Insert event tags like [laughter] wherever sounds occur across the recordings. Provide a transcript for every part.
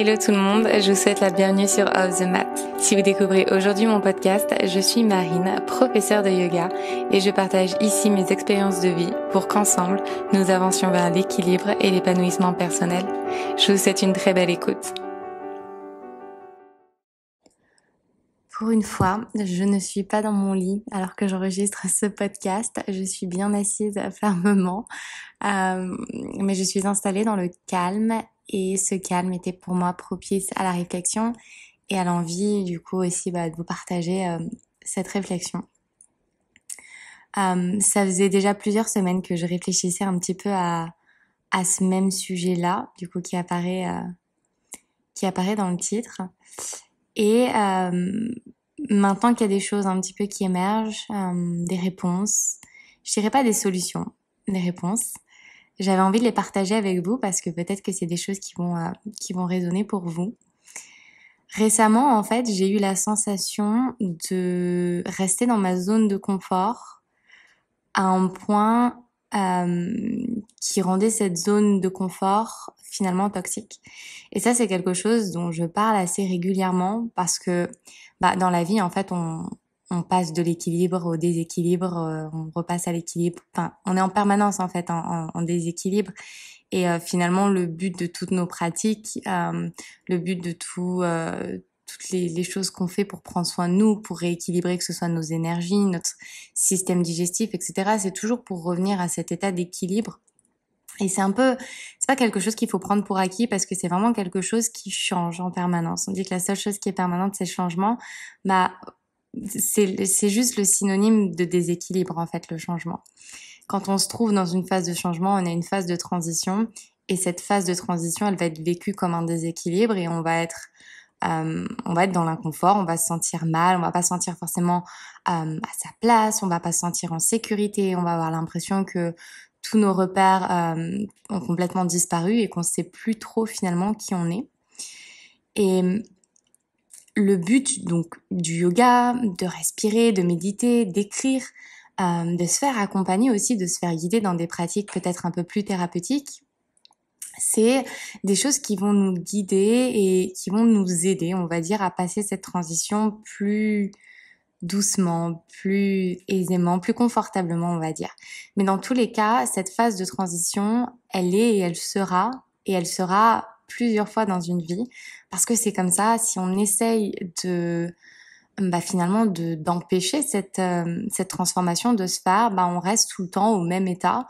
Hello tout le monde, je vous souhaite la bienvenue sur Off the Mat. Si vous découvrez aujourd'hui mon podcast, je suis Marine, professeure de yoga, et je partage ici mes expériences de vie pour qu'ensemble, nous avancions vers l'équilibre et l'épanouissement personnel. Je vous souhaite une très belle écoute. Pour une fois, je ne suis pas dans mon lit alors que j'enregistre ce podcast. Je suis bien assise fermement, euh, mais je suis installée dans le calme et ce calme était pour moi propice à la réflexion et à l'envie du coup aussi bah, de vous partager euh, cette réflexion. Euh, ça faisait déjà plusieurs semaines que je réfléchissais un petit peu à, à ce même sujet-là, du coup qui apparaît euh, qui apparaît dans le titre. Et euh, maintenant qu'il y a des choses un petit peu qui émergent, euh, des réponses, je dirais pas des solutions, des réponses, j'avais envie de les partager avec vous parce que peut-être que c'est des choses qui vont, euh, qui vont résonner pour vous. Récemment, en fait, j'ai eu la sensation de rester dans ma zone de confort à un point euh, qui rendait cette zone de confort finalement toxique. Et ça, c'est quelque chose dont je parle assez régulièrement parce que bah, dans la vie, en fait, on, on passe de l'équilibre au déséquilibre, euh, on repasse à l'équilibre. Enfin, on est en permanence en fait en, en, déséquilibre. Et euh, finalement, le but de toutes nos pratiques, euh, le but de tout, toutes les, les choses qu'on fait pour prendre soin de nous, pour rééquilibrer que ce soit nos énergies, notre système digestif, etc., c'est toujours pour revenir à cet état d'équilibre. Et c'est un peu, c'est pas quelque chose qu'il faut prendre pour acquis parce que c'est vraiment quelque chose qui change en permanence. On dit que la seule chose qui est permanente, c'est le changement. Bah, c'est juste le synonyme de déséquilibre en fait le changement. Quand on se trouve dans une phase de changement, on a une phase de transition et cette phase de transition, elle va être vécue comme un déséquilibre et on va être euh, on va être dans l'inconfort, on va se sentir mal, on va pas se sentir forcément euh, à sa place, on va pas se sentir en sécurité, on va avoir l'impression que tous nos repères euh, ont complètement disparu et qu'on sait plus trop finalement qui on est. Et le but donc du yoga, de respirer, de méditer, d'écrire, euh, de se faire accompagner aussi, de se faire guider dans des pratiques peut-être un peu plus thérapeutiques, c'est des choses qui vont nous guider et qui vont nous aider, on va dire, à passer cette transition plus doucement, plus aisément, plus confortablement, on va dire. Mais dans tous les cas, cette phase de transition, elle est et elle sera, et elle sera plusieurs fois dans une vie parce que c'est comme ça si on essaye de bah finalement de d'empêcher cette euh, cette transformation de se faire bah on reste tout le temps au même état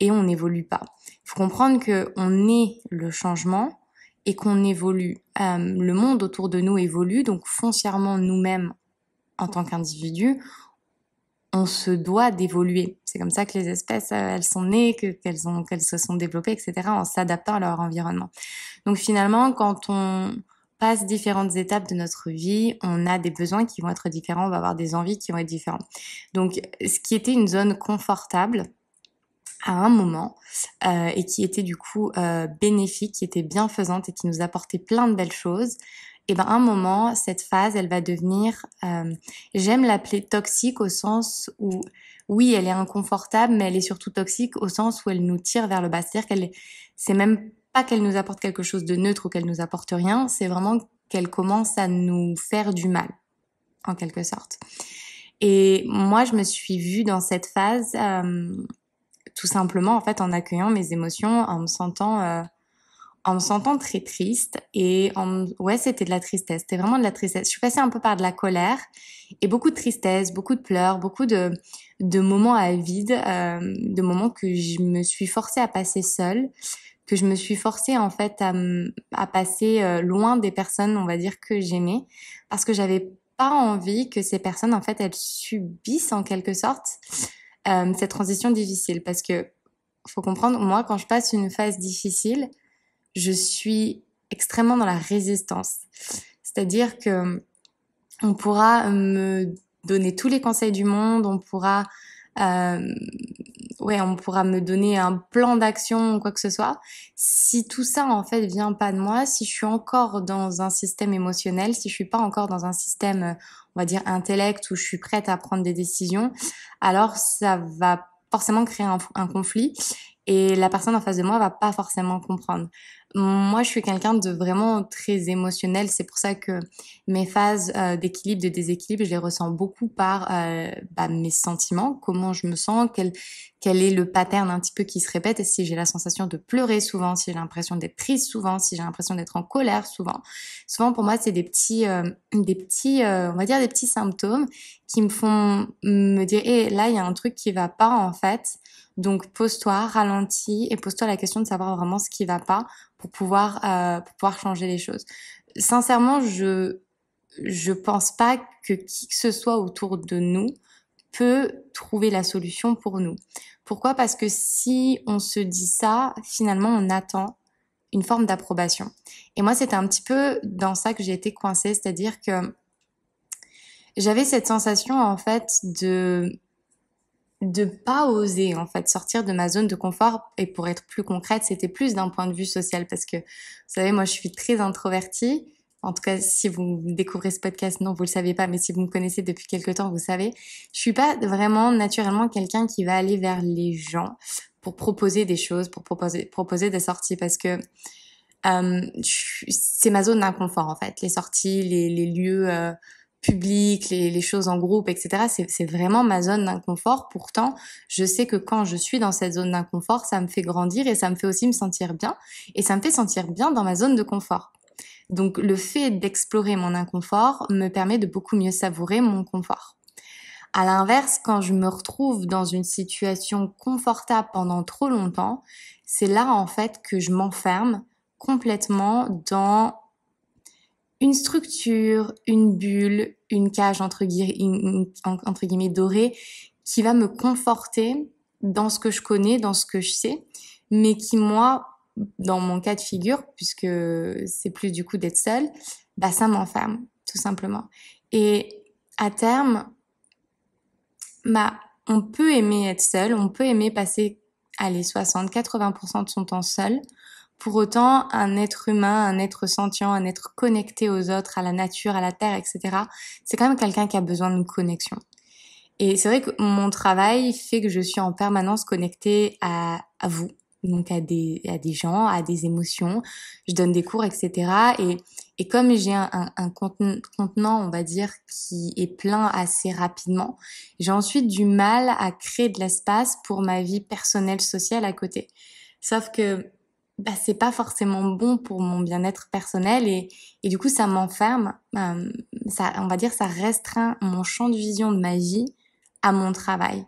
et on n'évolue pas. Il faut comprendre que on est le changement et qu'on évolue. Euh, le monde autour de nous évolue donc foncièrement nous-mêmes en tant qu'individus on se doit d'évoluer. C'est comme ça que les espèces, euh, elles sont nées, qu'elles ont, qu'elles se sont développées, etc., en s'adaptant à leur environnement. Donc finalement, quand on passe différentes étapes de notre vie, on a des besoins qui vont être différents, on va avoir des envies qui vont être différentes. Donc, ce qui était une zone confortable à un moment euh, et qui était du coup euh, bénéfique, qui était bienfaisante et qui nous apportait plein de belles choses, et ben un moment cette phase elle va devenir euh, j'aime l'appeler toxique au sens où oui elle est inconfortable mais elle est surtout toxique au sens où elle nous tire vers le bas. C'est-à-dire qu'elle c'est même pas qu'elle nous apporte quelque chose de neutre ou qu'elle nous apporte rien c'est vraiment qu'elle commence à nous faire du mal en quelque sorte. Et moi je me suis vue dans cette phase euh, tout simplement en fait en accueillant mes émotions en me sentant euh, en me sentant très triste et en ouais c'était de la tristesse c'était vraiment de la tristesse. Je suis passée un peu par de la colère et beaucoup de tristesse beaucoup de pleurs beaucoup de de moments à vide euh, de moments que je me suis forcée à passer seule que je me suis forcée en fait à, à passer euh, loin des personnes on va dire que j'aimais parce que j'avais pas envie que ces personnes en fait elles subissent en quelque sorte euh, cette transition difficile. Parce que faut comprendre moi quand je passe une phase difficile je suis extrêmement dans la résistance. C'est-à-dire que on pourra me donner tous les conseils du monde, on pourra euh, ouais, on pourra me donner un plan d'action ou quoi que ce soit. Si tout ça en fait vient pas de moi, si je suis encore dans un système émotionnel, si je suis pas encore dans un système, on va dire intellect où je suis prête à prendre des décisions, alors ça va forcément créer un, un conflit et la personne en face de moi va pas forcément comprendre. Moi, je suis quelqu'un de vraiment très émotionnel. C'est pour ça que mes phases euh, d'équilibre, de déséquilibre, je les ressens beaucoup par euh, bah, mes sentiments, comment je me sens, quel, quel est le pattern un petit peu qui se répète, si j'ai la sensation de pleurer souvent, si j'ai l'impression d'être triste souvent, si j'ai l'impression d'être en colère souvent. Souvent, pour moi, c'est des petits, euh, des petits, on va dire des petits symptômes qui me font me dire, hé, là, il y a un truc qui va pas en fait. Donc pose-toi, ralentis et pose-toi la question de savoir vraiment ce qui va pas pour pouvoir euh, pour pouvoir changer les choses. Sincèrement, je je pense pas que qui que ce soit autour de nous peut trouver la solution pour nous. Pourquoi? Parce que si on se dit ça, finalement, on attend une forme d'approbation. Et moi, c'était un petit peu dans ça que j'ai été coincée, c'est-à-dire que j'avais cette sensation en fait de de pas oser en fait sortir de ma zone de confort. Et pour être plus concrète c'était plus d'un point de vue social parce que vous savez moi je suis très introvertie. En tout cas si vous découvrez ce podcast non vous le savez pas mais si vous me connaissez depuis quelque temps vous savez. Je suis pas vraiment naturellement quelqu'un qui va aller vers les gens pour proposer des choses pour proposer proposer des sorties parce que euh, c'est ma zone d'inconfort en fait. Les sorties les, les lieux euh, public, les, les, choses en groupe, etc. C'est vraiment ma zone d'inconfort. Pourtant, je sais que quand je suis dans cette zone d'inconfort, ça me fait grandir et ça me fait aussi me sentir bien. Et ça me fait sentir bien dans ma zone de confort. Donc le fait d'explorer mon inconfort me permet de beaucoup mieux savourer mon confort. À l'inverse, quand je me retrouve dans une situation confortable pendant trop longtemps, c'est là en fait que je m'enferme complètement dans une structure, une bulle, une cage entre, guillemets dorée qui va me conforter dans ce que je connais, dans ce que je sais, mais qui moi, dans mon cas de figure, puisque c'est plus du coup d'être seule, bah ça m'enferme tout simplement. Et à terme, bah on peut aimer être seul, on peut aimer passer allez 60, 80% de son temps seul, pour autant, un être humain, un être sentient, un être connecté aux autres, à la nature, à la terre, etc., c'est quand même quelqu'un qui a besoin d'une connexion. Et c'est vrai que mon travail fait que je suis en permanence connectée à, vous, donc à des, à des gens, à des émotions. Je donne des cours, etc. Et, comme j'ai un, un, contenant, on va dire, qui est plein assez rapidement, j'ai ensuite du mal à créer de l'espace pour ma vie personnelle, sociale à côté. Sauf que bah, c'est pas forcément bon pour mon bien-être personnel et, et du coup ça m'enferme, euh, ça, on va dire ça restreint mon champ de vision de ma vie à mon travail.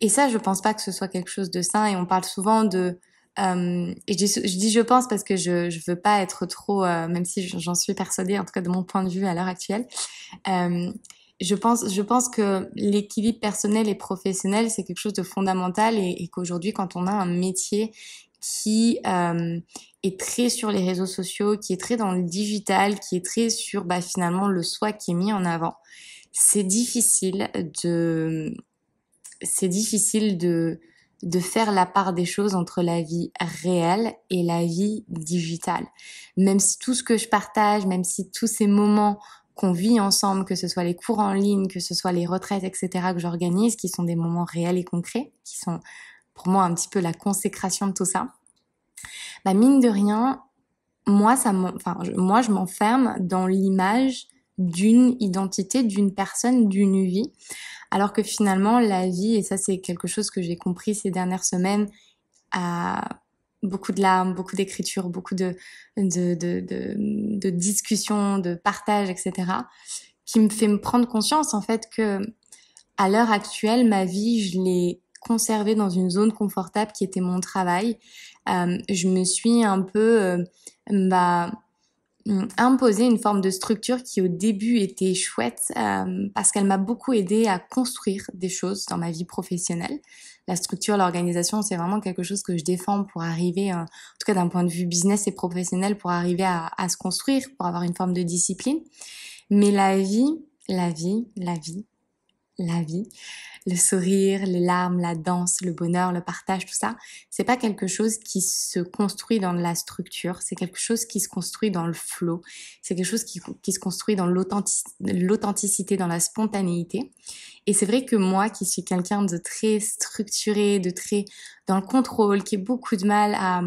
Et ça, je pense pas que ce soit quelque chose de sain et on parle souvent de euh, et je, dis je pense parce que je je veux pas être trop, euh, même si j'en suis persuadée, en tout cas de mon point de vue à l'heure actuelle. Je pense, je pense que l'équilibre personnel et professionnel, c'est quelque chose de fondamental et qu'aujourd'hui, quand on a un métier qui euh, est très sur les réseaux sociaux, qui est très dans le digital, qui est très sur bah, finalement le soi qui est mis en avant. C'est difficile de, c'est difficile de de faire la part des choses entre la vie réelle et la vie digitale. Même si tout ce que je partage, même si tous ces moments qu'on vit ensemble, que ce soit les cours en ligne, que ce soit les retraites, etc., que j'organise, qui sont des moments réels et concrets, qui sont pour moi un petit peu la consécration de tout ça. Bah mine de rien, moi ça enfin moi je m'enferme dans l'image d'une identité, d'une personne, d'une vie, alors que finalement la vie et ça c'est quelque chose que j'ai compris ces dernières semaines à beaucoup de larmes, beaucoup d'écriture, beaucoup de de, de, de, de discussions, de partage, etc., qui me fait me prendre conscience en fait que à l'heure actuelle, ma vie, je l'ai conservée dans une zone confortable qui était mon travail. Euh, je me suis un peu euh, bah, imposé une forme de structure qui au début était chouette euh, parce qu'elle m'a beaucoup aidé à construire des choses dans ma vie professionnelle. La structure, l'organisation, c'est vraiment quelque chose que je défends pour arriver, en tout cas d'un point de vue business et professionnel, pour arriver à se construire, pour avoir une forme de discipline. Mais la vie, la vie, la vie, la vie, le sourire, les larmes, la danse, le bonheur, le partage, tout ça, c'est pas quelque chose qui se construit dans la structure, c'est quelque chose qui se construit dans le flow, c'est quelque chose qui, se construit dans l'authenticité, dans la spontanéité. Et c'est vrai que moi, qui suis quelqu'un de très structuré, de très dans le contrôle, qui ai beaucoup de mal à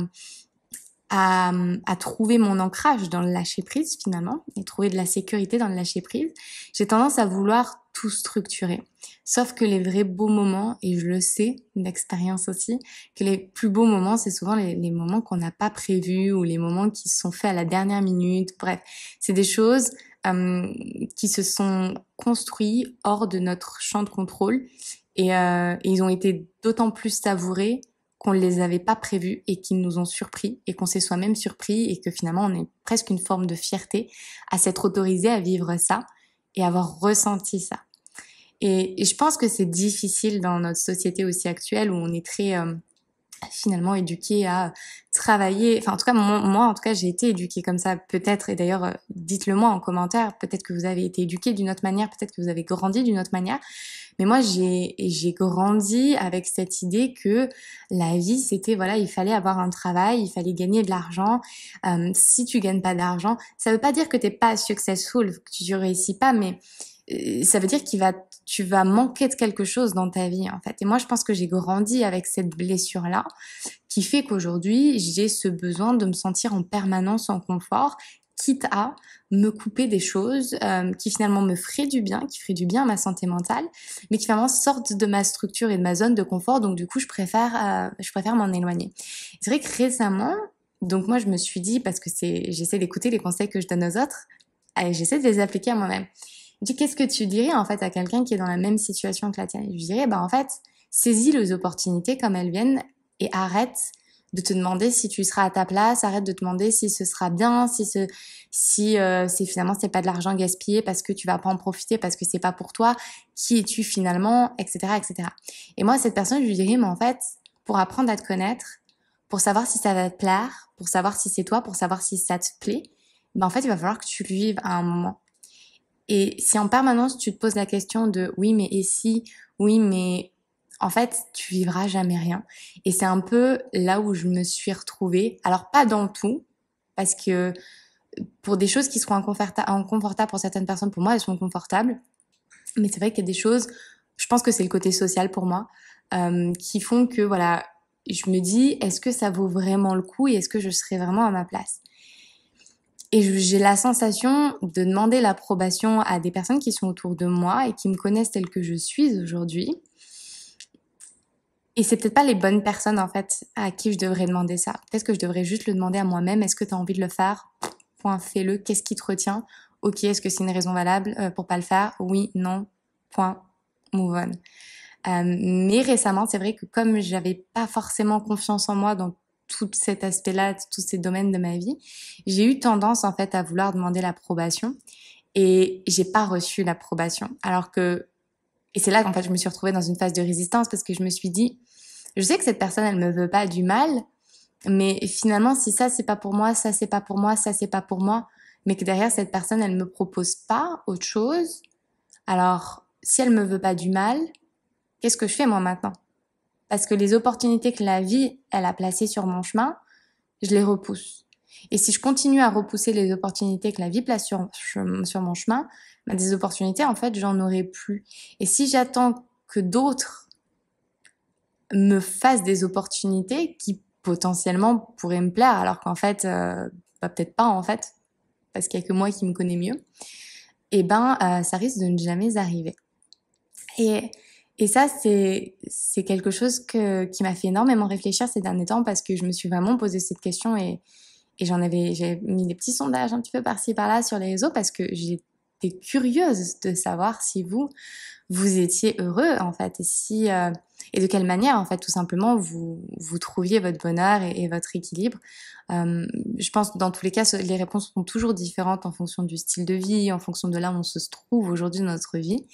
à, à, trouver mon ancrage dans le lâcher prise finalement et trouver de la sécurité dans le lâcher prise, j'ai tendance à vouloir tout structurer. Sauf que les vrais beaux moments, et je le sais d'expérience aussi, que les plus beaux moments, c'est souvent les, les moments qu'on n'a pas prévus ou les moments qui sont faits à la dernière minute. Bref, c'est des choses euh, qui se sont construits hors de notre champ de contrôle et, euh, ils ont été d'autant plus savourés qu'on ne les avait pas prévus et qu'ils nous ont surpris et qu'on s'est soi-même surpris et que finalement on est presque une forme de fierté à s'être autorisé à vivre ça et avoir ressenti ça. Et, je pense que c'est difficile dans notre société aussi actuelle où on est très euh, finalement éduqué à travailler. Enfin, en tout cas, moi, en tout cas, j'ai été éduquée comme ça, peut-être. Et d'ailleurs, euh, dites-le moi en commentaire. Peut-être que vous avez été éduqué d'une autre manière, peut-être que vous avez grandi d'une autre manière. Mais moi, j'ai j'ai grandi avec cette idée que la vie, c'était voilà, il fallait avoir un travail, il fallait gagner de l'argent. Euh, si tu gagnes pas d'argent, ça veut pas dire que t'es pas successful, que tu réussis pas, mais ça veut dire qu'il va, tu vas manquer de quelque chose dans ta vie en fait. Et moi, je pense que j'ai grandi avec cette blessure là, qui fait qu'aujourd'hui j'ai ce besoin de me sentir en permanence en confort, quitte à me couper des choses euh, qui finalement me feraient du bien, qui feraient du bien à ma santé mentale, mais qui finalement sortent de ma structure et de ma zone de confort. Donc du coup, je préfère, euh, je préfère m'en éloigner. C'est vrai que récemment, donc moi, je me suis dit parce que c'est, j'essaie d'écouter les conseils que je donne aux autres, et j'essaie de les appliquer à moi-même dis qu'est-ce que tu dirais en fait à quelqu'un qui est dans la même situation que la tienne? Je dirais bah en fait saisis les opportunités comme elles viennent et arrête de te demander si tu seras à ta place, arrête de te demander si ce sera bien, si ce si euh, c'est finalement c'est pas de l'argent gaspillé parce que tu vas pas en profiter parce que c'est pas pour toi, qui es-tu finalement, etc., etc. Et moi cette personne je lui dirais mais en fait pour apprendre à te connaître, pour savoir si ça va te plaire, pour savoir si c'est toi, pour savoir si ça te plaît, ben en fait il va falloir que tu le vives à un moment. Et si en permanence tu te poses la question de oui mais et si, oui mais en fait tu vivras jamais rien. Et c'est un peu là où je me suis retrouvée. Alors pas dans tout, parce que pour des choses qui seront inconfortables pour certaines personnes, pour moi elles sont confortables. Mais c'est vrai qu'il y a des choses, je pense que c'est le côté social pour moi, euh, qui font que voilà, je me dis est-ce que ça vaut vraiment le coup et est-ce que je serai vraiment à ma place? Et j'ai la sensation de demander l'approbation à des personnes qui sont autour de moi et qui me connaissent telle que je suis aujourd'hui. Et c'est peut-être pas les bonnes personnes en fait à qui je devrais demander ça. Peut-être que je devrais juste le demander à moi-même. Est-ce que tu as envie de le faire? Point, fais-le. Qu'est-ce qui te retient? Ok, est-ce que c'est une raison valable euh, pour pas le faire? Oui, non. Point. Move on. Euh, mais récemment, c'est vrai que comme j'avais pas forcément confiance en moi dans tout cet aspect-là, tous ces domaines de ma vie, j'ai eu tendance en fait à vouloir demander l'approbation et j'ai pas reçu l'approbation. Alors que et c'est là qu'en fait je me suis retrouvée dans une phase de résistance parce que je me suis dit je sais que cette personne elle me veut pas du mal, mais finalement si ça c'est pas pour moi, ça c'est pas pour moi, ça c'est pas pour moi, mais que derrière cette personne elle me propose pas autre chose, alors si elle me veut pas du mal, qu'est-ce que je fais moi maintenant? Parce que les opportunités que la vie, elle a placées sur mon chemin, je les repousse. Et si je continue à repousser les opportunités que la vie place sur, mon chemin, bah, des opportunités, en fait, j'en aurai plus. Et si j'attends que d'autres me fassent des opportunités qui potentiellement pourraient me plaire, alors qu'en fait, euh, bah, peut-être pas en fait, parce qu'il y a que moi qui me connais mieux, eh ben, euh, ça risque de ne jamais arriver. Et et ça, c'est quelque chose que qui m'a fait énormément réfléchir ces derniers temps parce que je me suis vraiment posé cette question et et j'en avais j'ai mis des petits sondages un petit peu par-ci par-là sur les réseaux parce que curieuse de savoir si vous vous étiez heureux en fait et si euh, et de quelle manière en fait tout simplement vous vous trouviez votre bonheur et, votre équilibre. Euh, je pense que dans tous les cas les réponses sont toujours différentes en fonction du style de vie, en fonction de là où on se trouve aujourd'hui dans notre vie.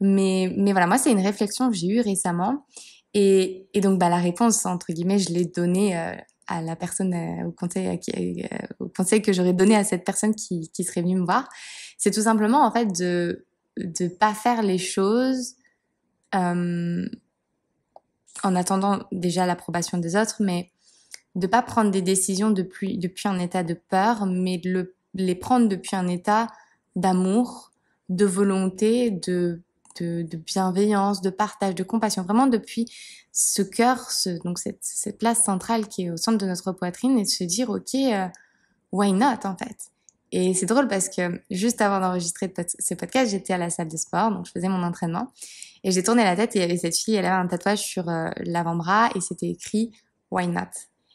Mais mais voilà moi c'est une réflexion que j'ai eue récemment et, et donc bah la réponse entre guillemets je l'ai donnée euh, à la personne au conseil au conseil que j'aurais donné à cette personne qui qui serait venue me voir. C'est tout simplement en fait de de pas faire les choses euh, en attendant déjà l'approbation des autres, mais de pas prendre des décisions depuis, depuis un état de peur, mais de les prendre depuis un état d'amour, de volonté, de de, bienveillance, de partage, de compassion, vraiment depuis ce cœur, donc cette, cette, place centrale qui est au centre de notre poitrine et de se dire, ok, euh, why not en fait? Et c'est drôle parce que juste avant d'enregistrer ce podcast, j'étais à la salle de sport, donc je faisais mon entraînement et j'ai tourné la tête et il y avait cette fille, elle avait un tatouage sur euh, l'avant-bras et c'était écrit why not?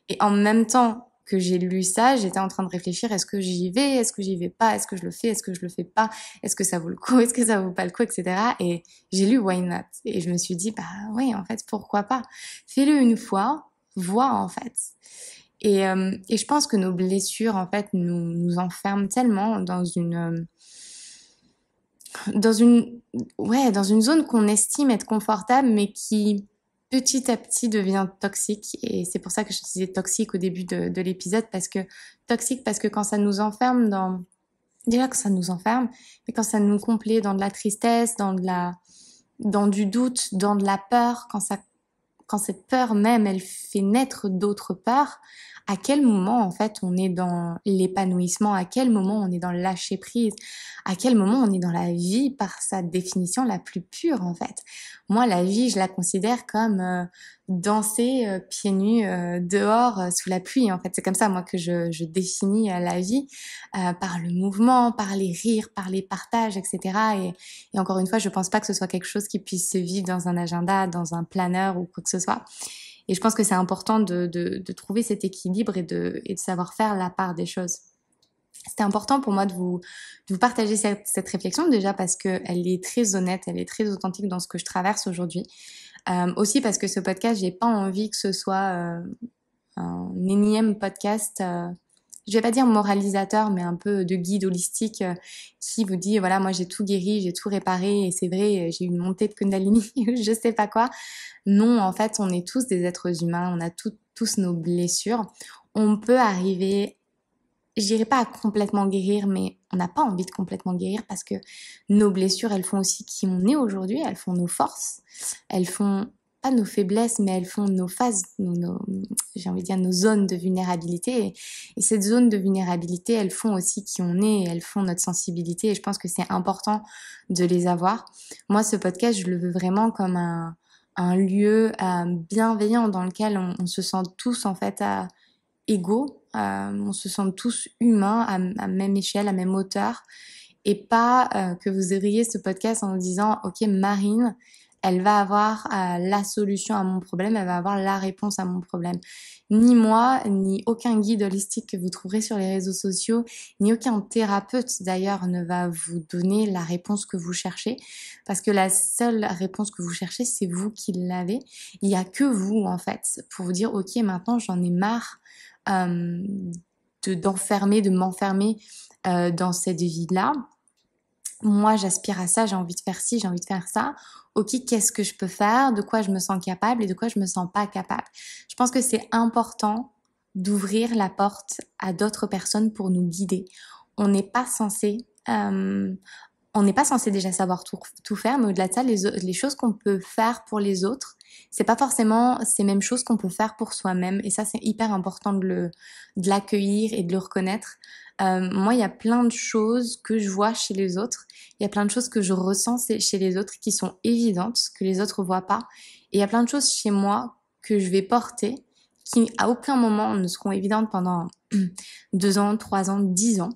Et en même temps que j'ai lu ça, j'étais en train de réfléchir est-ce que j'y vais, est-ce que j'y vais pas, est-ce que je le fais, est-ce que je le fais pas, est-ce que ça vaut le coup, [laughs] est-ce que ça vaut pas le coup, etc. Et j'ai lu Why Not? Et je me suis dit bah oui en fait pourquoi pas, fais-le une fois, vois en fait. Et, euh, et je pense que nos blessures en fait nous, nous enferment tellement dans une euh, dans une ouais dans une zone qu'on estime être confortable mais qui petit à petit devient toxique. Et c'est pour ça que je disais toxique au début de, de l'épisode, parce que toxique, parce que quand ça nous enferme dans... Déjà que ça nous enferme, mais quand ça nous complaît dans de la tristesse, dans la... dans du doute, dans de la peur, quand ça quand cette peur même, elle fait naître d'autres peurs, à quel moment en fait on est dans l'épanouissement, à quel moment on est dans le lâcher prise, à quel moment on est dans la vie par sa définition la plus pure en fait. Moi la vie je la considère comme euh, danser euh, pieds nus euh, dehors sous la pluie en fait. C'est comme ça moi que je, je définis la vie par le mouvement, par les rires, par les partages, etc. Et, et encore une fois je pense pas que ce soit quelque chose qui puisse se vivre dans un agenda, dans un planeur ou quoi que ce soit. Et je pense que c'est important de, de, de, trouver cet équilibre et de, et de savoir faire la part des choses. C'était important pour moi de vous, de vous partager cette, cette réflexion déjà parce qu'elle est très honnête, elle est très authentique dans ce que je traverse aujourd'hui. Euh, aussi parce que ce podcast, j'ai pas envie que ce soit euh, un énième podcast euh, je vais pas dire moralisateur, mais un peu de guide holistique euh, qui vous dit voilà moi j'ai tout guéri, j'ai tout réparé et c'est vrai j'ai eu une montée de Kundalini, [laughs] je sais pas quoi. Non, en fait on est tous des êtres humains, on a tous nos blessures. On peut arriver, je dirais pas à complètement guérir, mais on n'a pas envie de complètement guérir parce que nos blessures elles font aussi qui on est aujourd'hui, elles font nos forces, elles font pas nos faiblesses, mais elles font nos phases, nos, j'ai envie de dire nos zones de vulnérabilité. Et, cette zone de vulnérabilité, elles font aussi qui on est, elles font notre sensibilité. Et je pense que c'est important de les avoir. Moi, ce podcast, je le veux vraiment comme un, lieu euh, bienveillant dans lequel on, se sent tous en fait à, égaux, euh, on se sent tous humains à, même échelle, à même hauteur, et pas euh, que vous ouvriez ce podcast en vous disant ok Marine, elle va avoir euh, la solution à mon problème, elle va avoir la réponse à mon problème. Ni moi, ni aucun guide holistique que vous trouverez sur les réseaux sociaux, ni aucun thérapeute d'ailleurs ne va vous donner la réponse que vous cherchez, parce que la seule réponse que vous cherchez, c'est vous qui l'avez. Il n'y a que vous en fait pour vous dire, ok, maintenant j'en ai marre euh, d'enfermer, de m'enfermer euh, dans cette vie-là moi j'aspire à ça, j'ai envie de faire ci, j'ai envie de faire ça. Ok, qu'est-ce que je peux faire? De quoi je me sens capable et de quoi je me sens pas capable? Je pense que c'est important d'ouvrir la porte à d'autres personnes pour nous guider. On n'est pas censé, euh, on n'est pas censé déjà savoir tout, tout faire, mais au-delà de ça, les, les choses qu'on peut faire pour les autres, c'est pas forcément ces mêmes choses qu'on peut faire pour soi-même. Et ça, c'est hyper important de le, de l'accueillir et de le reconnaître. Euh, moi, il y a plein de choses que je vois chez les autres. Il y a plein de choses que je ressens chez les autres qui sont évidentes, que les autres voient pas. Et il y a plein de choses chez moi que je vais porter qui à aucun moment ne seront évidentes pendant [clears throat] deux ans, trois ans, dix ans,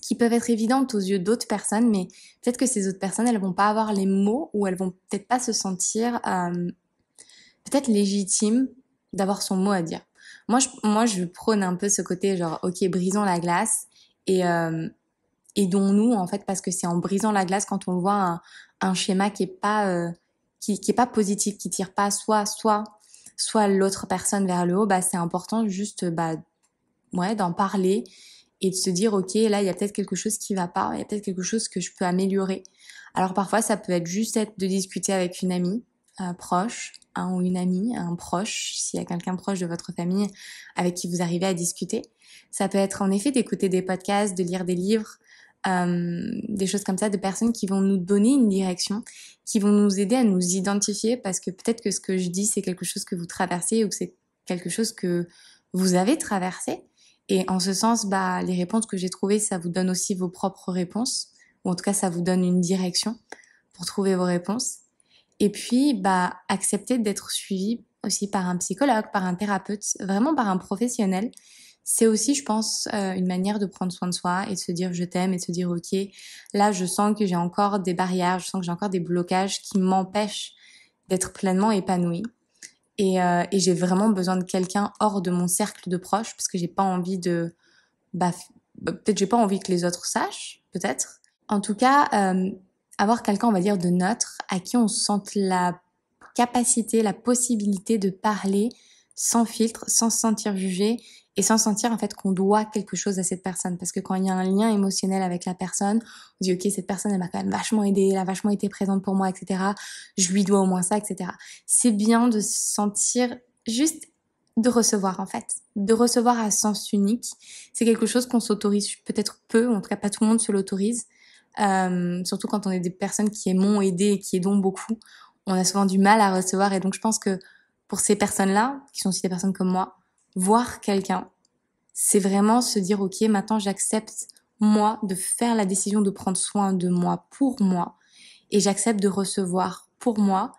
qui peuvent être évidentes aux yeux d'autres personnes, mais peut-être que ces autres personnes, elles vont pas avoir les mots ou elles vont peut-être pas se sentir euh, peut-être légitimes d'avoir son mot à dire. Moi, je, moi, je prône un peu ce côté genre, ok, brisons la glace et euh, aidons-nous en fait parce que c'est en brisant la glace quand on voit un, un schéma qui est pas euh, qui, qui est pas positif, qui tire pas soit soit soit l'autre personne vers le haut, bah c'est important juste bah ouais d'en parler et de se dire ok là il y a peut-être quelque chose qui va pas, il y a peut-être quelque chose que je peux améliorer. Alors parfois ça peut être juste être de discuter avec une amie euh, proche, un ou une amie, un proche, s'il y a quelqu'un proche de votre famille avec qui vous arrivez à discuter. Ça peut être en effet d'écouter des podcasts, de lire des livres, euh, des choses comme ça, de personnes qui vont nous donner une direction, qui vont nous aider à nous identifier parce que peut-être que ce que je dis, c'est quelque chose que vous traversez ou que c'est quelque chose que vous avez traversé. Et en ce sens, bah, les réponses que j'ai trouvées, ça vous donne aussi vos propres réponses, ou en tout cas, ça vous donne une direction pour trouver vos réponses. Et puis, bah, accepter d'être suivi aussi par un psychologue, par un thérapeute, vraiment par un professionnel. C'est aussi, je pense, euh, une manière de prendre soin de soi et de se dire je t'aime et de se dire ok, là je sens que j'ai encore des barrières, je sens que j'ai encore des blocages qui m'empêchent d'être pleinement épanouie. Et, euh, et j'ai vraiment besoin de quelqu'un hors de mon cercle de proches parce que j'ai pas envie de, bah, peut-être j'ai pas envie que les autres sachent, peut-être. En tout cas, euh, avoir quelqu'un, on va dire, de neutre, à qui on sente la capacité, la possibilité de parler sans filtre, sans se sentir jugé et sans sentir en fait qu'on doit quelque chose à cette personne. Parce que quand il y a un lien émotionnel avec la personne, on dit ok cette personne elle m'a quand même vachement aidé, elle a vachement été présente pour moi, etc. Je lui dois au moins ça, etc. C'est bien de se sentir juste de recevoir en fait, de recevoir à sens unique. C'est quelque chose qu'on s'autorise peut-être peu, en tout cas pas tout le monde se l'autorise. Euh, surtout quand on est des personnes qui aimons aider et qui aidons beaucoup, on a souvent du mal à recevoir. Et donc je pense que pour ces personnes-là, qui sont aussi des personnes comme moi, voir quelqu'un, c'est vraiment se dire, OK, maintenant j'accepte, moi, de faire la décision de prendre soin de moi pour moi, et j'accepte de recevoir pour moi.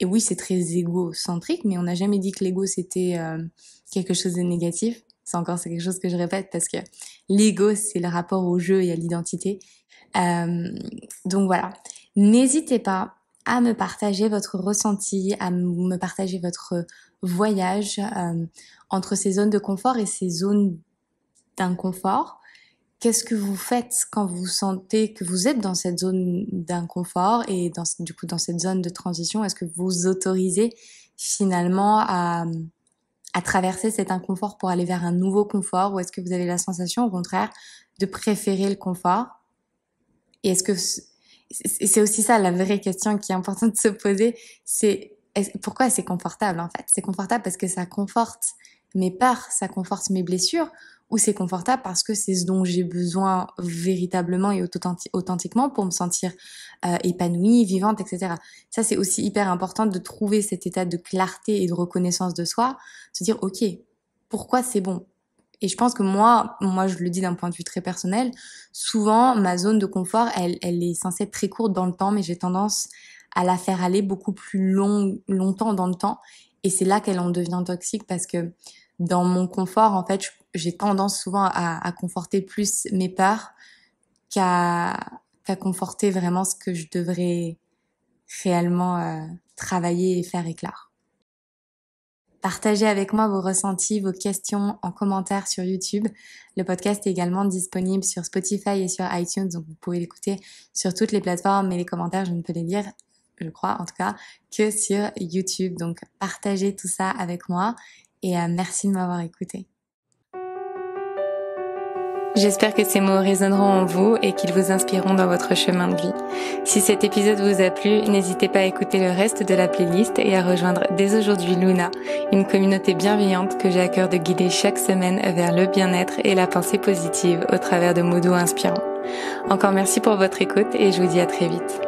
Et oui, c'est très égocentrique, mais on n'a jamais dit que l'ego, c'était euh, quelque chose de négatif. C'est encore c'est quelque chose que je répète parce que l'ego, c'est le rapport au jeu et à l'identité. Euh, donc voilà, n'hésitez pas à me partager votre ressenti, à me partager votre voyage euh, entre ces zones de confort et ces zones d'inconfort. Qu'est-ce que vous faites quand vous sentez que vous êtes dans cette zone d'inconfort et dans, du coup dans cette zone de transition? Est-ce que vous autorisez finalement à, à traverser cet inconfort pour aller vers un nouveau confort? Ou est-ce que vous avez la sensation au contraire de préférer le confort? Et est-ce que c'est aussi ça la vraie question qui est importante de se poser, c'est pourquoi c'est confortable en fait? C'est confortable parce que ça conforte mes peurs, ça conforte mes blessures, ou c'est confortable parce que c'est ce dont j'ai besoin véritablement et authentiquement pour me sentir euh, épanouie, vivante, etc. Ça, c'est aussi hyper important de trouver cet état de clarté et de reconnaissance de soi, se dire, OK, pourquoi c'est bon? Et je pense que moi, moi je le dis d'un point de vue très personnel, souvent ma zone de confort, elle, elle est censée être très courte dans le temps, mais j'ai tendance à la faire aller beaucoup plus long, longtemps dans le temps. Et c'est là qu'elle en devient toxique parce que dans mon confort, en fait, j'ai tendance souvent à, à, conforter plus mes peurs qu'à qu'à conforter vraiment ce que je devrais réellement euh, travailler et faire éclore. Partagez avec moi vos ressentis, vos questions en commentaire sur YouTube. Le podcast est également disponible sur Spotify et sur iTunes, donc vous pouvez l'écouter sur toutes les plateformes, mais les commentaires, je ne peux les lire, je crois en tout cas, que sur YouTube. Donc partagez tout ça avec moi et euh, merci de m'avoir écouté. J'espère que ces mots résonneront en vous et qu'ils vous inspireront dans votre chemin de vie. Si cet épisode vous a plu, n'hésitez pas à écouter le reste de la playlist et à rejoindre dès aujourd'hui Luna, une communauté bienveillante que j'ai à cœur de guider chaque semaine vers le bien-être et la pensée positive au travers de mots doux inspirants. Encore merci pour votre écoute et je vous dis à très vite.